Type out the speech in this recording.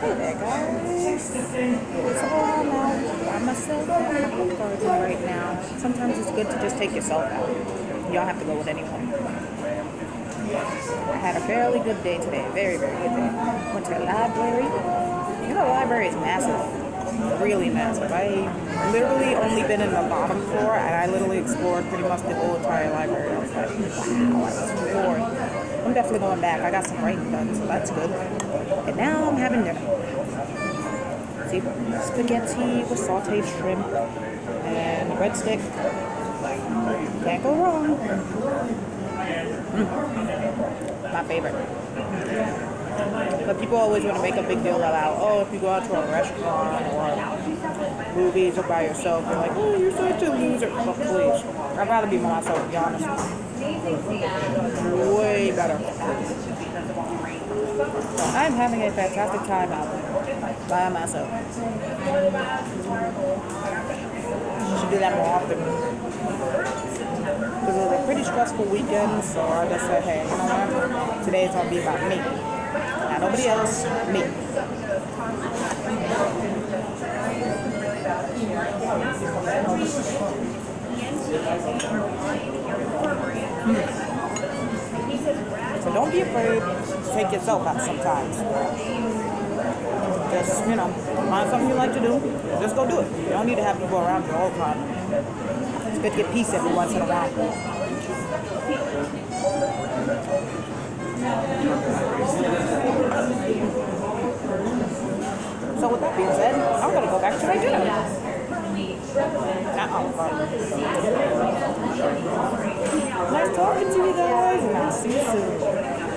Hey there, guys. So I'm out by myself in the Olive Garden right now. Sometimes it's good to just take yourself out. You don't have to go with anyone. I had a fairly good day today. Very, very good day. Went to the library. You know, the library is massive. Really massive. I literally only been in the bottom floor and I literally explored pretty much the whole entire library. I was like, wow, I was floored. I'm definitely going back. I got some writing done, so that's good. And now I'm having dinner. See, spaghetti with sauteed shrimp and breadstick. Can't go wrong. Mm. My favorite. But people always want to make a big deal about, oh, if you go out to a restaurant or movies or by yourself, you're like, oh, you're such a loser. But please, I'd rather be myself, to be honest. Way better. I'm having a fantastic time out by myself. You Should do that more often. Because it was a pretty stressful weekend, so I just said, hey, you know what? Today's gonna be about me. Nobody else, me. So don't be afraid to take yourself out sometimes. Just, you know, find something you like to do, just go do it. You don't need to have people around you all the time. It's good to get peace every once in a while. Being said, I'm gonna go back to my dinner. Nice talking to you guys, and I'll see you soon.